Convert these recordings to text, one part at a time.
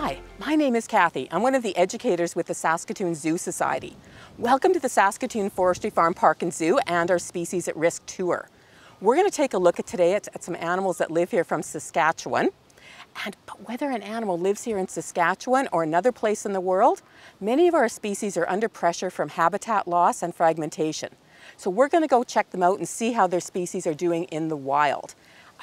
Hi, my name is Kathy. I'm one of the educators with the Saskatoon Zoo Society. Welcome to the Saskatoon Forestry Farm Park and Zoo and our Species at Risk tour. We're going to take a look at today at, at some animals that live here from Saskatchewan. And whether an animal lives here in Saskatchewan or another place in the world, many of our species are under pressure from habitat loss and fragmentation. So we're going to go check them out and see how their species are doing in the wild.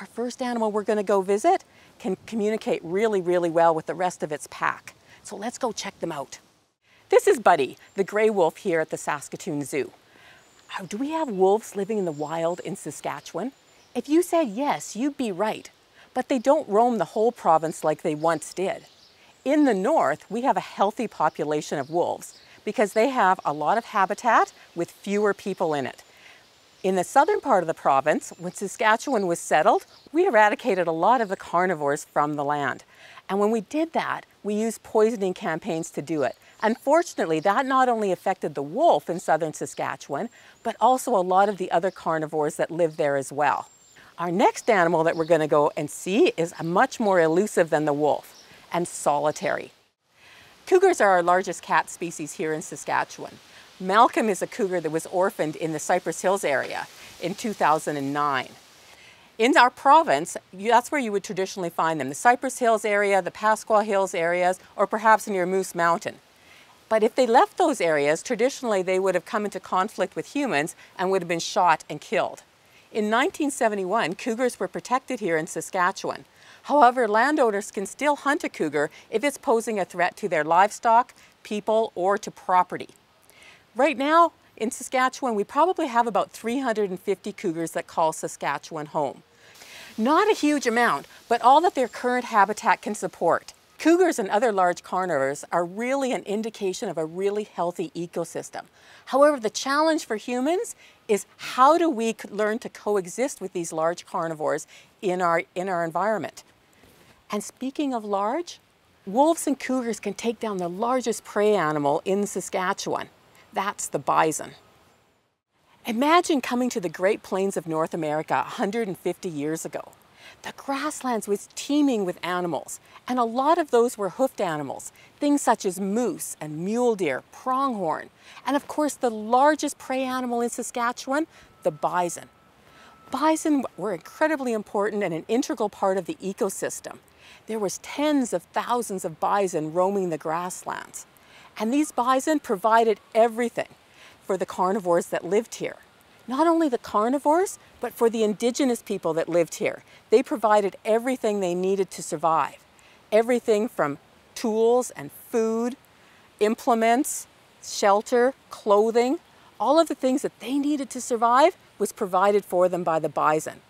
Our first animal we're going to go visit can communicate really, really well with the rest of its pack. So let's go check them out. This is Buddy, the gray wolf here at the Saskatoon Zoo. Do we have wolves living in the wild in Saskatchewan? If you said yes, you'd be right. But they don't roam the whole province like they once did. In the north, we have a healthy population of wolves because they have a lot of habitat with fewer people in it. In the southern part of the province, when Saskatchewan was settled, we eradicated a lot of the carnivores from the land. And when we did that, we used poisoning campaigns to do it. Unfortunately, that not only affected the wolf in southern Saskatchewan, but also a lot of the other carnivores that live there as well. Our next animal that we're going to go and see is a much more elusive than the wolf and solitary. Cougars are our largest cat species here in Saskatchewan. Malcolm is a cougar that was orphaned in the Cypress Hills area in 2009. In our province, that's where you would traditionally find them, the Cypress Hills area, the Pasquia Hills areas, or perhaps near Moose Mountain. But if they left those areas, traditionally they would have come into conflict with humans and would have been shot and killed. In 1971, cougars were protected here in Saskatchewan. However, landowners can still hunt a cougar if it's posing a threat to their livestock, people, or to property. Right now, in Saskatchewan, we probably have about 350 cougars that call Saskatchewan home. Not a huge amount, but all that their current habitat can support. Cougars and other large carnivores are really an indication of a really healthy ecosystem. However, the challenge for humans is how do we learn to coexist with these large carnivores in our, in our environment? And speaking of large, wolves and cougars can take down the largest prey animal in Saskatchewan. That's the bison. Imagine coming to the Great Plains of North America 150 years ago. The grasslands was teeming with animals, and a lot of those were hoofed animals, things such as moose and mule deer, pronghorn, and of course the largest prey animal in Saskatchewan, the bison. Bison were incredibly important and an integral part of the ecosystem. There was tens of thousands of bison roaming the grasslands. And these bison provided everything for the carnivores that lived here. Not only the carnivores, but for the indigenous people that lived here. They provided everything they needed to survive. Everything from tools and food, implements, shelter, clothing, all of the things that they needed to survive was provided for them by the bison.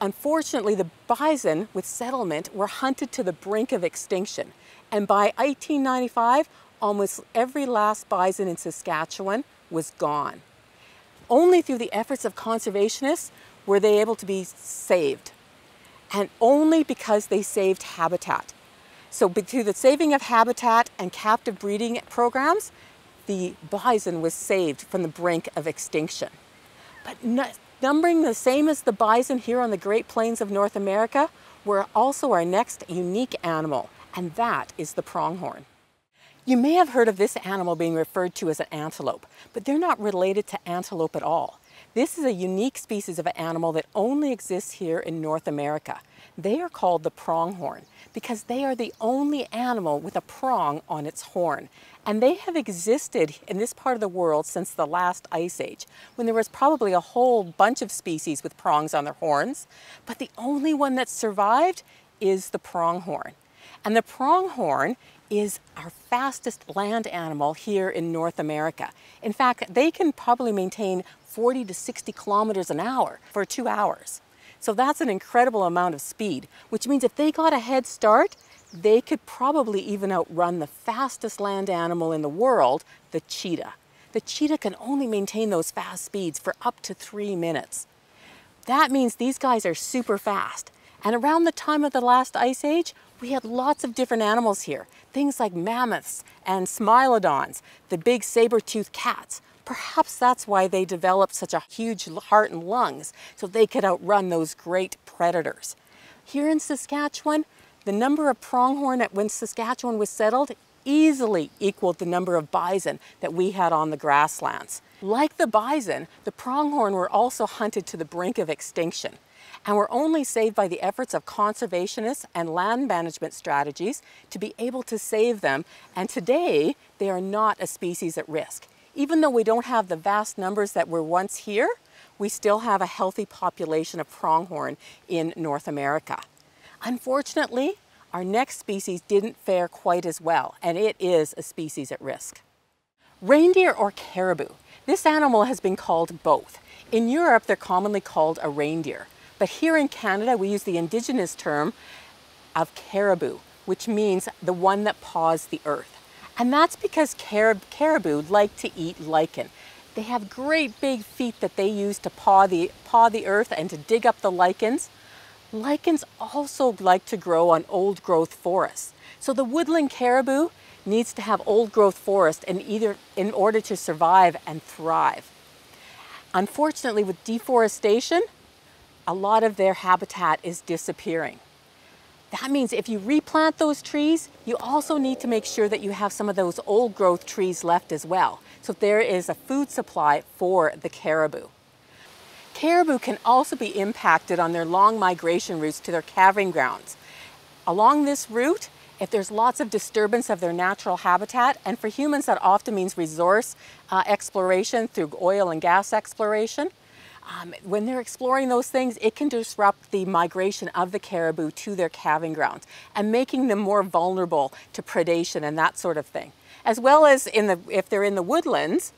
Unfortunately, the bison with settlement were hunted to the brink of extinction. And by 1895, almost every last bison in Saskatchewan was gone. Only through the efforts of conservationists were they able to be saved. And only because they saved habitat. So through the saving of habitat and captive breeding programs, the bison was saved from the brink of extinction. But numbering the same as the bison here on the Great Plains of North America, we're also our next unique animal, and that is the pronghorn. You may have heard of this animal being referred to as an antelope, but they're not related to antelope at all. This is a unique species of animal that only exists here in North America. They are called the pronghorn because they are the only animal with a prong on its horn. And they have existed in this part of the world since the last ice age, when there was probably a whole bunch of species with prongs on their horns. But the only one that survived is the pronghorn. And the pronghorn is our fastest land animal here in North America. In fact, they can probably maintain 40 to 60 kilometers an hour for two hours. So that's an incredible amount of speed, which means if they got a head start, they could probably even outrun the fastest land animal in the world, the cheetah. The cheetah can only maintain those fast speeds for up to three minutes. That means these guys are super fast. And around the time of the last ice age, we had lots of different animals here. Things like mammoths and smilodons, the big saber-toothed cats. Perhaps that's why they developed such a huge heart and lungs, so they could outrun those great predators. Here in Saskatchewan, The number of pronghorn that when Saskatchewan was settled easily equaled the number of bison that we had on the grasslands. Like the bison, the pronghorn were also hunted to the brink of extinction and were only saved by the efforts of conservationists and land management strategies to be able to save them. And today, they are not a species at risk. Even though we don't have the vast numbers that were once here, we still have a healthy population of pronghorn in North America. Unfortunately, our next species didn't fare quite as well, and it is a species at risk. Reindeer or caribou. This animal has been called both. In Europe, they're commonly called a reindeer. But here in Canada, we use the indigenous term of caribou, which means the one that paws the earth. And that's because carib caribou like to eat lichen. They have great big feet that they use to paw the, paw the earth and to dig up the lichens. Lichens also like to grow on old growth forests. So the woodland caribou needs to have old growth forest in, either, in order to survive and thrive. Unfortunately, with deforestation, a lot of their habitat is disappearing. That means if you replant those trees, you also need to make sure that you have some of those old growth trees left as well. So there is a food supply for the caribou. Caribou can also be impacted on their long migration routes to their calving grounds. Along this route, if there's lots of disturbance of their natural habitat, and for humans that often means resource uh, exploration through oil and gas exploration, um, when they're exploring those things, it can disrupt the migration of the caribou to their calving grounds and making them more vulnerable to predation and that sort of thing. As well as in the, if they're in the woodlands,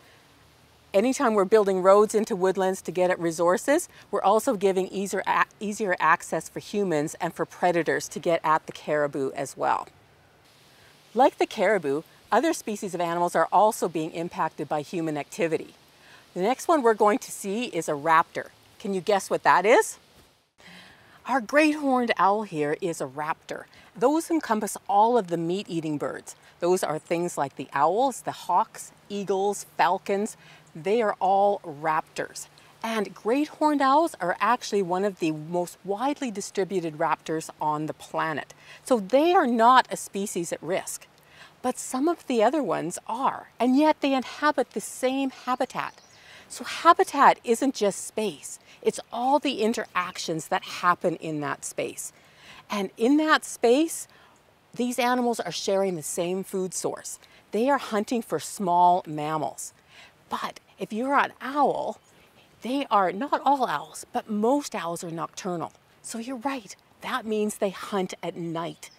anytime we're building roads into woodlands to get at resources, we're also giving easier, easier access for humans and for predators to get at the caribou as well. Like the caribou, other species of animals are also being impacted by human activity. The next one we're going to see is a raptor. Can you guess what that is? Our great horned owl here is a raptor. Those encompass all of the meat-eating birds. Those are things like the owls, the hawks, eagles, falcons. They are all raptors. And great horned owls are actually one of the most widely distributed raptors on the planet. So they are not a species at risk. But some of the other ones are, and yet they inhabit the same habitat. So habitat isn't just space, it's all the interactions that happen in that space. And in that space, these animals are sharing the same food source. They are hunting for small mammals. But if you're an owl, they are not all owls, but most owls are nocturnal. So you're right, that means they hunt at night.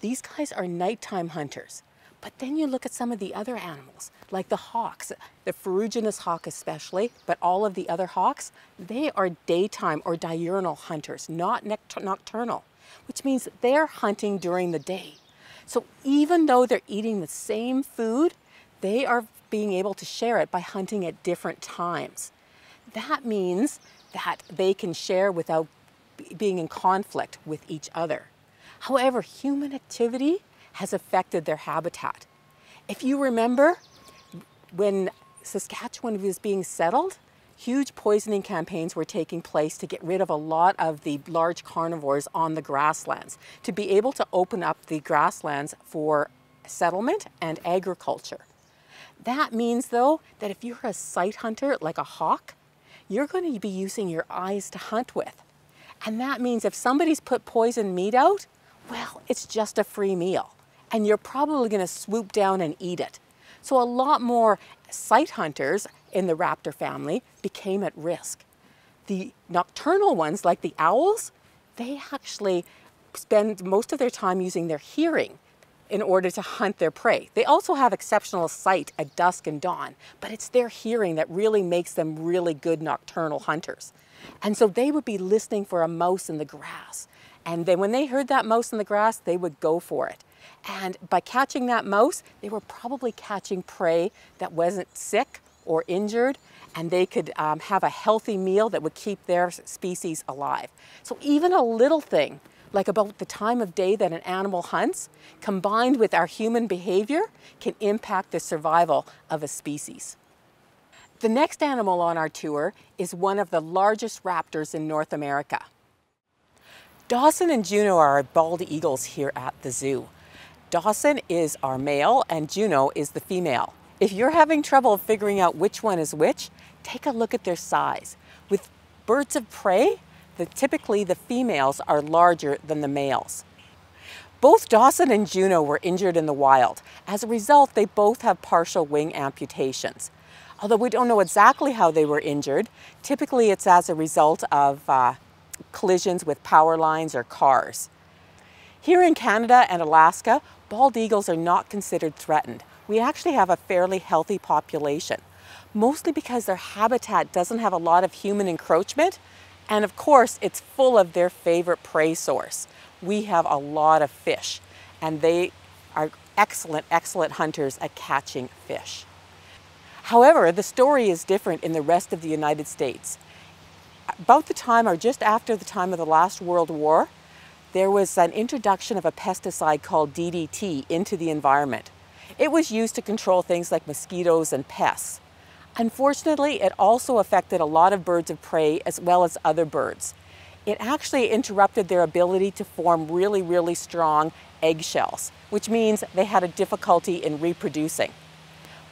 These guys are nighttime hunters. But then you look at some of the other animals, like the hawks, the ferruginous hawk especially, but all of the other hawks, they are daytime or diurnal hunters, not nocturnal, which means they're hunting during the day. So even though they're eating the same food, they are being able to share it by hunting at different times. That means that they can share without being in conflict with each other. However, human activity has affected their habitat. If you remember, when Saskatchewan was being settled, huge poisoning campaigns were taking place to get rid of a lot of the large carnivores on the grasslands, to be able to open up the grasslands for settlement and agriculture. That means, though, that if you're a sight hunter like a hawk, you're going to be using your eyes to hunt with. And that means if somebody's put poisoned meat out, well, it's just a free meal and you're probably going to swoop down and eat it. So a lot more sight hunters in the raptor family became at risk. The nocturnal ones, like the owls, they actually spend most of their time using their hearing in order to hunt their prey. They also have exceptional sight at dusk and dawn, but it's their hearing that really makes them really good nocturnal hunters. And so they would be listening for a mouse in the grass. And then when they heard that mouse in the grass, they would go for it. And by catching that mouse, they were probably catching prey that wasn't sick or injured, and they could um, have a healthy meal that would keep their species alive. So even a little thing, like about the time of day that an animal hunts, combined with our human behavior, can impact the survival of a species. The next animal on our tour is one of the largest raptors in North America. Dawson and Juno are bald eagles here at the zoo. Dawson is our male and Juno is the female. If you're having trouble figuring out which one is which, take a look at their size. With birds of prey, the, typically the females are larger than the males. Both Dawson and Juno were injured in the wild. As a result, they both have partial wing amputations. Although we don't know exactly how they were injured, typically it's as a result of uh, collisions with power lines or cars. Here in Canada and Alaska, bald eagles are not considered threatened. We actually have a fairly healthy population, mostly because their habitat doesn't have a lot of human encroachment, and of course, it's full of their favorite prey source we have a lot of fish and they are excellent, excellent hunters at catching fish. However, the story is different in the rest of the United States. About the time or just after the time of the last World War, there was an introduction of a pesticide called DDT into the environment. It was used to control things like mosquitoes and pests. Unfortunately, it also affected a lot of birds of prey as well as other birds it actually interrupted their ability to form really, really strong eggshells, which means they had a difficulty in reproducing.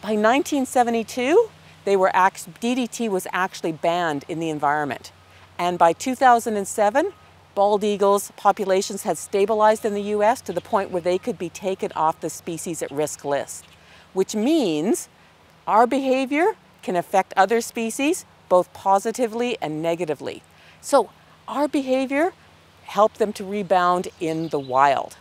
By 1972, they were DDT was actually banned in the environment. And by 2007, bald eagles populations had stabilized in the US to the point where they could be taken off the species at risk list, which means our behavior can affect other species both positively and negatively. So our behavior helped them to rebound in the wild.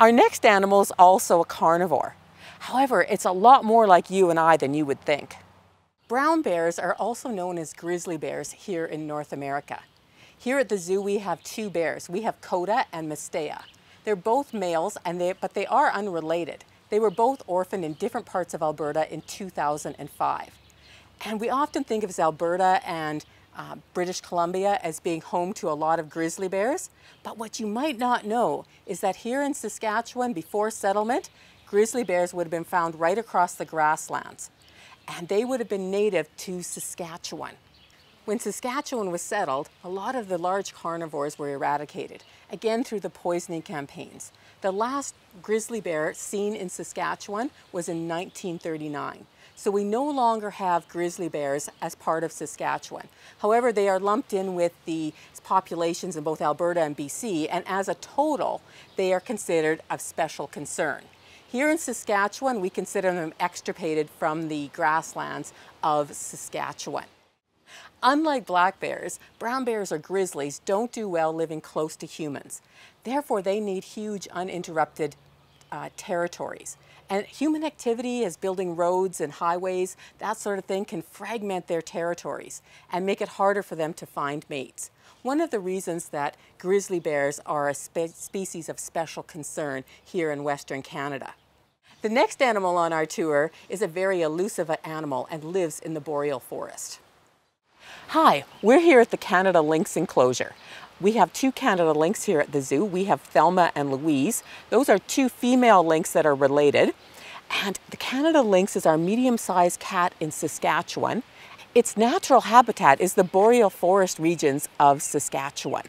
Our next animal is also a carnivore. However, it's a lot more like you and I than you would think. Brown bears are also known as grizzly bears here in North America. Here at the zoo we have two bears. We have Koda and Mistaya. They're both males, and they, but they are unrelated. They were both orphaned in different parts of Alberta in 2005. And we often think of Alberta and uh, British Columbia as being home to a lot of grizzly bears. But what you might not know is that here in Saskatchewan, before settlement, grizzly bears would have been found right across the grasslands. And they would have been native to Saskatchewan. When Saskatchewan was settled, a lot of the large carnivores were eradicated, again through the poisoning campaigns. The last grizzly bear seen in Saskatchewan was in 1939. So we no longer have grizzly bears as part of Saskatchewan. However, they are lumped in with the populations in both Alberta and BC, and as a total, they are considered of special concern. Here in Saskatchewan, we consider them extirpated from the grasslands of Saskatchewan. Unlike black bears, brown bears or grizzlies don't do well living close to humans. Therefore, they need huge uninterrupted uh, territories. And human activity as building roads and highways, that sort of thing, can fragment their territories and make it harder for them to find mates. One of the reasons that grizzly bears are a spe species of special concern here in Western Canada. The next animal on our tour is a very elusive animal and lives in the boreal forest. Hi, we're here at the Canada Lynx enclosure. We have two Canada lynx here at the zoo. We have Thelma and Louise. Those are two female lynx that are related. And the Canada lynx is our medium-sized cat in Saskatchewan. Its natural habitat is the boreal forest regions of Saskatchewan.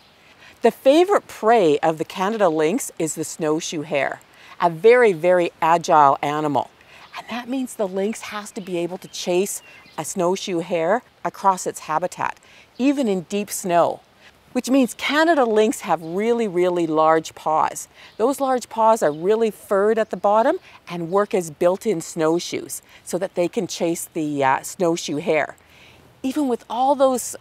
The favorite prey of the Canada lynx is the snowshoe hare, a very, very agile animal. And that means the lynx has to be able to chase a snowshoe hare across its habitat, even in deep snow which means Canada lynx have really, really large paws. Those large paws are really furred at the bottom and work as built-in snowshoes so that they can chase the uh, snowshoe hare. Even with all those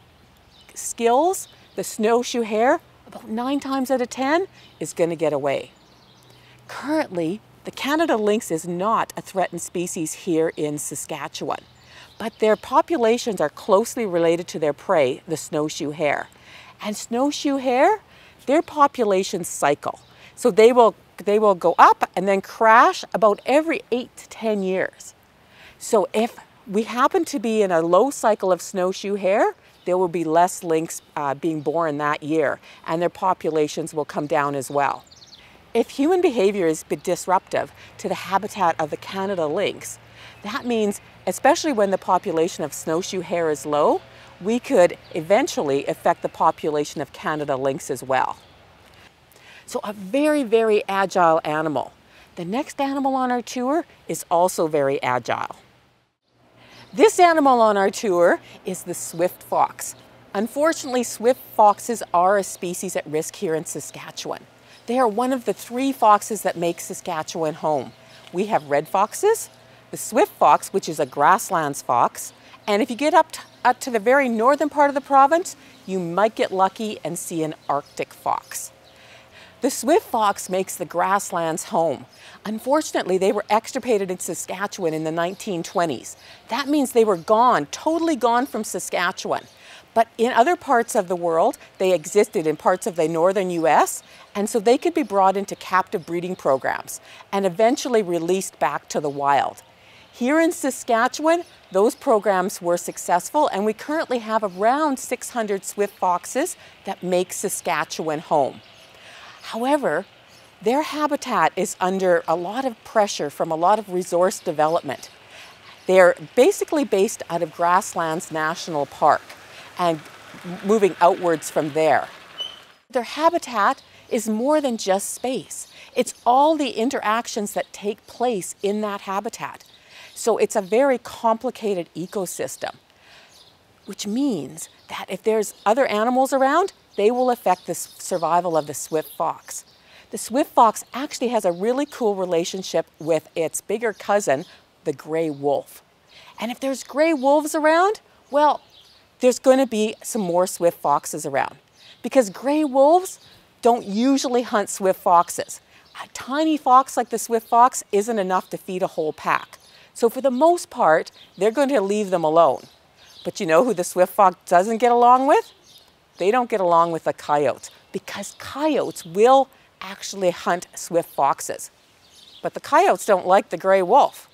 skills, the snowshoe hare, about nine times out of 10, is gonna get away. Currently, the Canada lynx is not a threatened species here in Saskatchewan, but their populations are closely related to their prey, the snowshoe hare. And snowshoe hare, their populations cycle. So they will, they will go up and then crash about every eight to 10 years. So if we happen to be in a low cycle of snowshoe hare, there will be less lynx uh, being born that year and their populations will come down as well. If human behavior is disruptive to the habitat of the Canada lynx, that means, especially when the population of snowshoe hare is low, we could eventually affect the population of Canada lynx as well. So a very, very agile animal. The next animal on our tour is also very agile. This animal on our tour is the swift fox. Unfortunately, swift foxes are a species at risk here in Saskatchewan. They are one of the three foxes that make Saskatchewan home. We have red foxes, the swift fox, which is a grasslands fox, and if you get up to, up to the very northern part of the province, you might get lucky and see an Arctic fox. The swift fox makes the grasslands home. Unfortunately, they were extirpated in Saskatchewan in the 1920s. That means they were gone, totally gone from Saskatchewan. But in other parts of the world, they existed in parts of the northern US, and so they could be brought into captive breeding programs and eventually released back to the wild. Here in Saskatchewan, those programs were successful, and we currently have around 600 swift foxes that make Saskatchewan home. However, their habitat is under a lot of pressure from a lot of resource development. They're basically based out of Grasslands National Park and moving outwards from there. Their habitat is more than just space. It's all the interactions that take place in that habitat. So it's a very complicated ecosystem, which means that if there's other animals around, they will affect the survival of the swift fox. The swift fox actually has a really cool relationship with its bigger cousin, the gray wolf. And if there's gray wolves around, well, there's going to be some more swift foxes around. Because gray wolves don't usually hunt swift foxes. A tiny fox like the swift fox isn't enough to feed a whole pack. So for the most part, they're going to leave them alone. But you know who the swift fox doesn't get along with? They don't get along with the coyotes because coyotes will actually hunt swift foxes. But the coyotes don't like the gray wolf.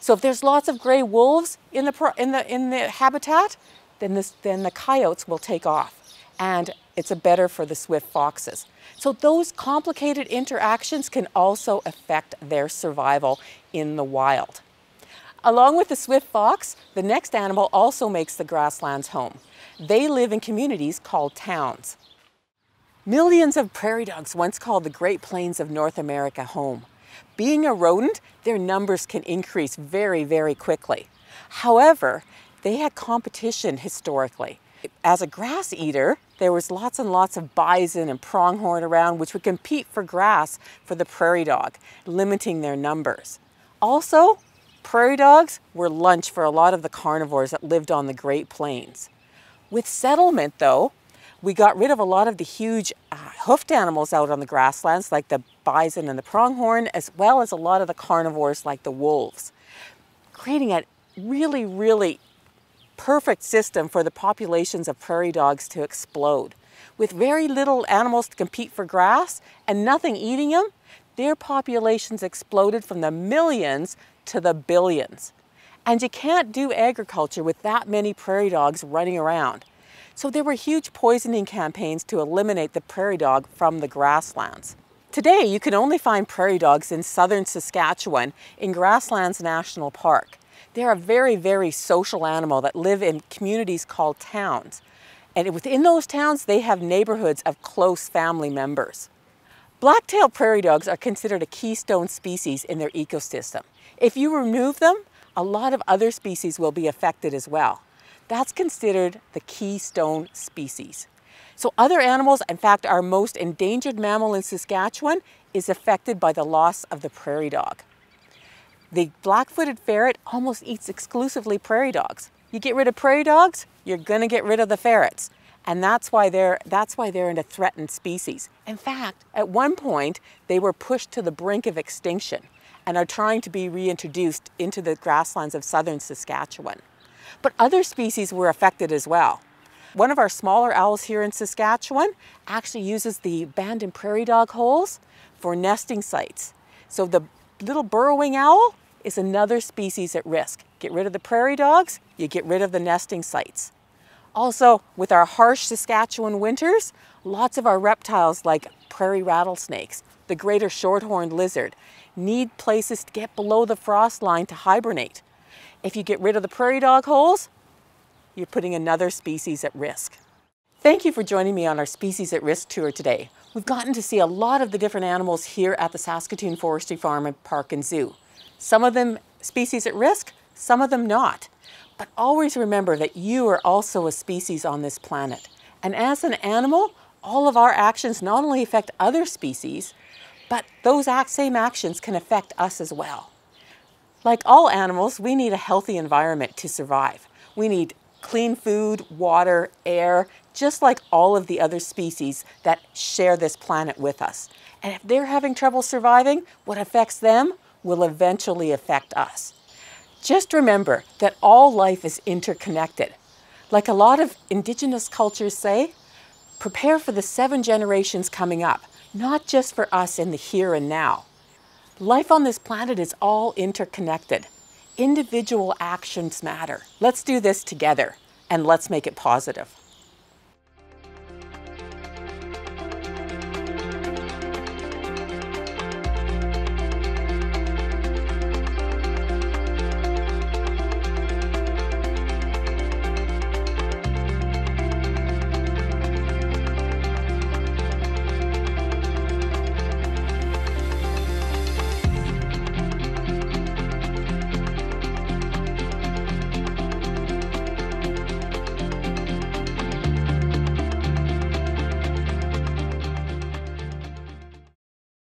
So if there's lots of gray wolves in the, in the, in the habitat, then, this, then the coyotes will take off. And it's a better for the swift foxes. So those complicated interactions can also affect their survival in the wild. Along with the swift fox, the next animal also makes the grasslands home. They live in communities called towns. Millions of prairie dogs once called the Great Plains of North America home. Being a rodent, their numbers can increase very, very quickly. However, they had competition historically. As a grass eater, there was lots and lots of bison and pronghorn around which would compete for grass for the prairie dog, limiting their numbers. Also, prairie dogs were lunch for a lot of the carnivores that lived on the Great Plains. With settlement, though, we got rid of a lot of the huge uh, hoofed animals out on the grasslands, like the bison and the pronghorn, as well as a lot of the carnivores like the wolves, creating a really, really perfect system for the populations of prairie dogs to explode. With very little animals to compete for grass and nothing eating them, their populations exploded from the millions to the billions. And you can't do agriculture with that many prairie dogs running around. So there were huge poisoning campaigns to eliminate the prairie dog from the grasslands. Today, you can only find prairie dogs in southern Saskatchewan in Grasslands National Park. They're a very, very social animal that live in communities called towns. And within those towns, they have neighborhoods of close family members. Black-tailed prairie dogs are considered a keystone species in their ecosystem. If you remove them, a lot of other species will be affected as well. That's considered the keystone species. So other animals, in fact, our most endangered mammal in Saskatchewan is affected by the loss of the prairie dog. The black-footed ferret almost eats exclusively prairie dogs. You get rid of prairie dogs, you're gonna get rid of the ferrets. And that's why they're, that's why they're in a threatened species. In fact, at one point, they were pushed to the brink of extinction and are trying to be reintroduced into the grasslands of southern Saskatchewan. But other species were affected as well. One of our smaller owls here in Saskatchewan actually uses the abandoned prairie dog holes for nesting sites. So the little burrowing owl is another species at risk. Get rid of the prairie dogs, you get rid of the nesting sites. Also, with our harsh Saskatchewan winters, lots of our reptiles like prairie rattlesnakes, the greater shorthorned lizard, need places to get below the frost line to hibernate. If you get rid of the prairie dog holes, you're putting another species at risk. Thank you for joining me on our Species at Risk tour today. We've gotten to see a lot of the different animals here at the Saskatoon Forestry Farm and Park and Zoo. Some of them species at risk, some of them not. But always remember that you are also a species on this planet. And as an animal, all of our actions not only affect other species, but those same actions can affect us as well. Like all animals, we need a healthy environment to survive. We need clean food, water, air, just like all of the other species that share this planet with us. And if they're having trouble surviving, what affects them will eventually affect us. Just remember that all life is interconnected. Like a lot of indigenous cultures say, prepare for the seven generations coming up, not just for us in the here and now. Life on this planet is all interconnected. Individual actions matter. Let's do this together and let's make it positive.